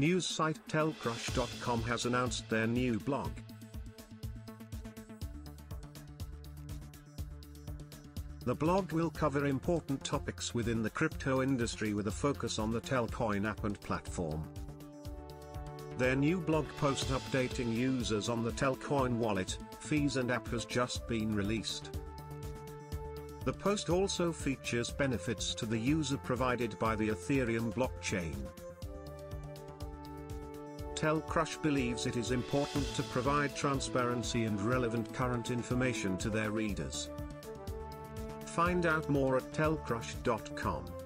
News site Telcrush.com has announced their new blog. The blog will cover important topics within the crypto industry with a focus on the Telcoin app and platform. Their new blog post updating users on the Telcoin wallet, fees and app has just been released. The post also features benefits to the user provided by the Ethereum blockchain. Telcrush believes it is important to provide transparency and relevant current information to their readers. Find out more at telcrush.com.